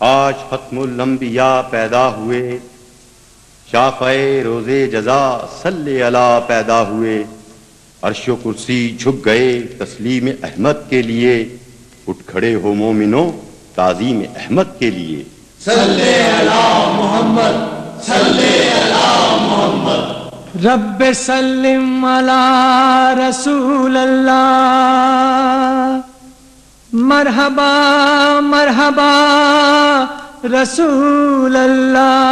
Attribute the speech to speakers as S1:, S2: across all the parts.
S1: आज खत्मुलंबिया पैदा हुए। शाफ़े रोज़े जजा सल्ले अला पैदा हुए। अरशो कुर्सी झुक गए तस्लीम अहमद के लिए। उठ खड़े हो मोमिनो ताजीम अहमद के लिए।
S2: सल्ले अला मोहम्मद सल्ले अला मोहम्मद।
S3: रब सल्लिम अला रसूल अल्लाह मरहबा मरहबा रसूल अल्लाह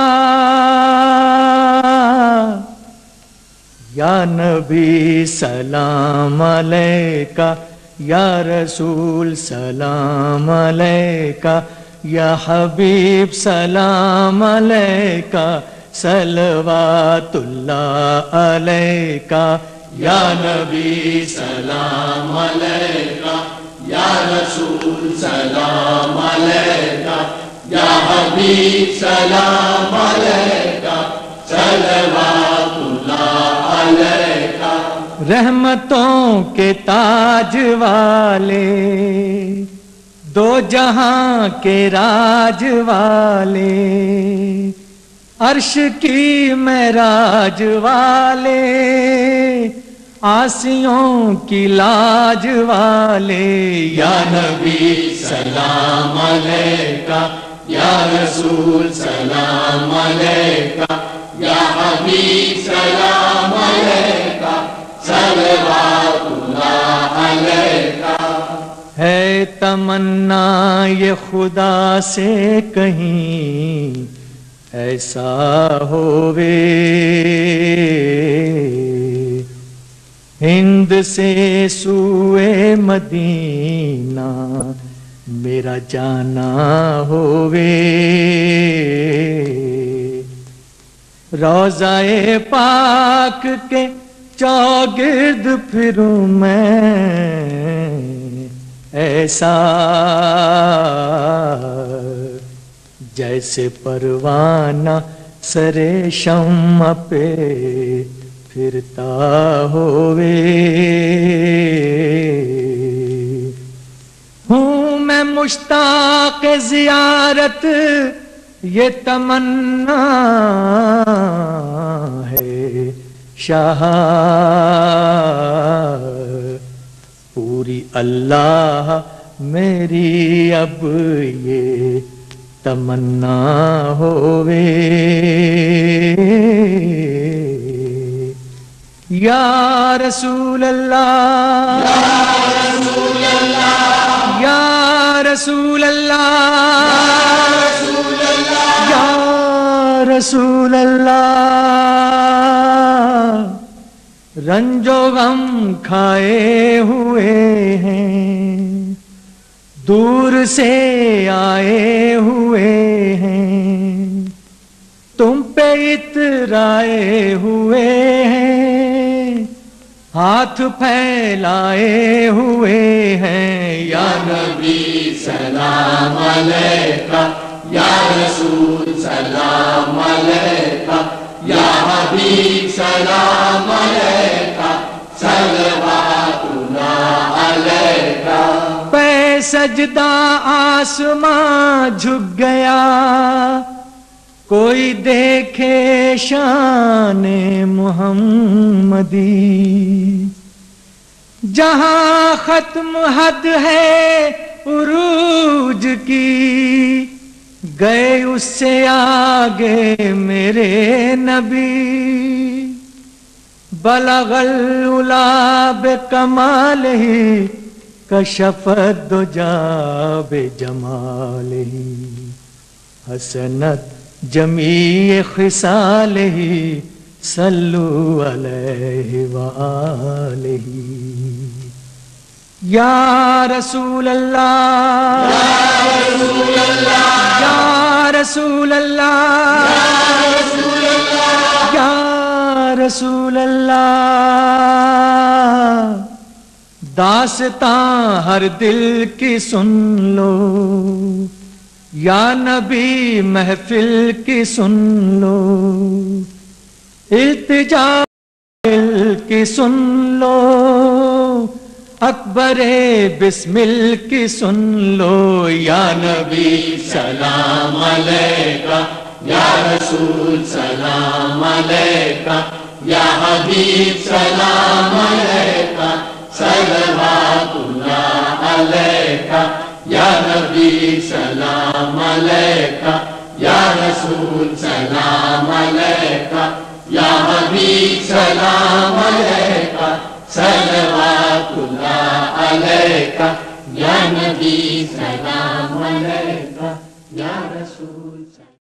S3: या नबी सलाम अलैका, या रसूल सलाम अलैका, या हबीब सलाम अलैका, सलवातुल्लाह अलैका। या नबी
S2: सलाम अलैका। रसूल सलाम
S3: रहमतों के ताज वाले, दो जहाँ के राज वाले, अर्श की महराज वाले आसियों की लाज वाले,
S2: या नबी सलाम अलैका, या रसूल सलाम अलैका, या हबीब सलाम अलैका, सलवातुल्लाह अलैका।
S3: है तमन्ना ये खुदा से कहीं, ऐसा होवे। हिंद से सुए मदीना, मेरा जाना होवे। रोजाए पाक के चौगिर्द फिरूं मैं, ऐसा जैसे परवाना सरे शम पे फिरता होवे। हूँ मैं मुश्ताक जियारत, ये तमन्ना है शाह। पूरी अल्लाह मेरी अब ये तमन्ना होवे। या रसूल अल्लाह या रसूल अल्लाह या रसूल अल्लाह रंजो गम खाए हुए हैं। दूर से आए हुए हैं। तुम पे इतराए हुए हैं। हाथ फैलाए हुए हैं। या
S2: नबी सलाम अलैका, या रसूल सलाम अलैका, या हबीब सलाम अलैका सलवातुल्लाह अलैका।
S3: पै सजदा आसमां झुक गया कोई देखे शान मोहम्मदी। जहाँ खत्म हद है उरूज की, गए उससे आगे मेरे नबी। बलगल उलाब कमाल ही कशफत जाब जमाल ही। हसनत जमी खिसाल ही सल्लु अलैहि या रसूल अल्लाह या रसूल अल्लाह या रसूल अल्लाह दासतां हर दिल की सुन लो। या नबी महफिल की सुन लो, इल्तिजा की सुन लो, अकबर बिस्मिल की सुन लो, या नबी
S2: सलाम अलैका, या रसूल सलाम अलैका, या हबीब सलाम अलैका, सलवातुल्लाह अलैका। Ya Rabbi Salam Alaika Ya Rasul Salam Alaika Ya Habib Salam Alaika Salawatullah Alaika Ya Nabi Salam Alaika Ya Rasul.